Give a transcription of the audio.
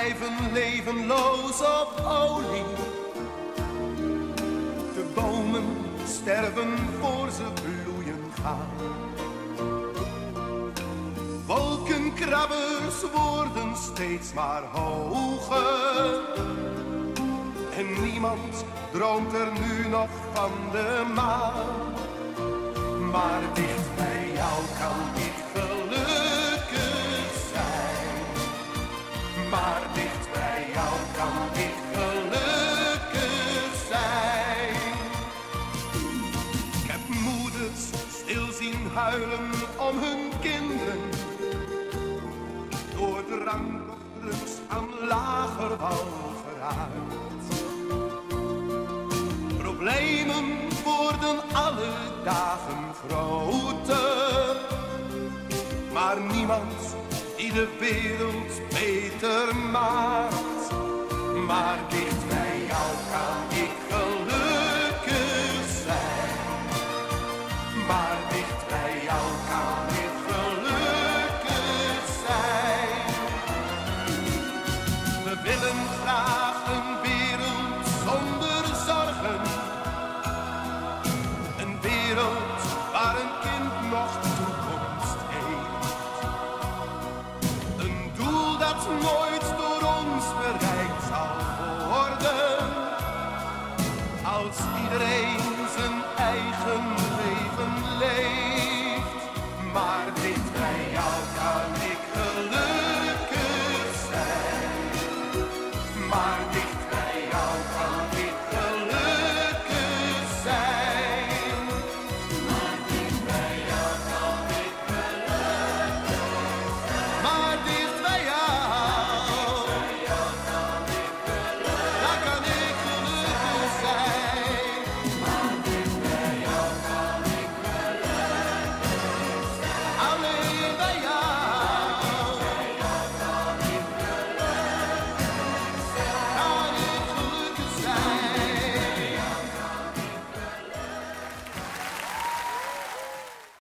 drijven levenloos op olie. De bomen sterven voor ze bloeien gaan. Wolkenkrabbers worden steeds maar hoger. En niemand droomt er nu nog van de maan. Maar dicht bij jou kan ik Maar dicht bij jou kan ik gelukkig zijn. Ik heb moeders stil zien huilen om hun kinderen. Door drank of drugs aan lager wal geraakt. Problemen worden alle dagen groter. Maar niemand de wereld beter maakt. Maar dicht bij jou kan ik gelukkig zijn. Maar dicht bij jou kan ik gelukkig zijn. We willen bereikt zal worden. Als iedereen zijn eigen leven leeft. Maar dicht bij jou kan ik gelukkig zijn. Maar dicht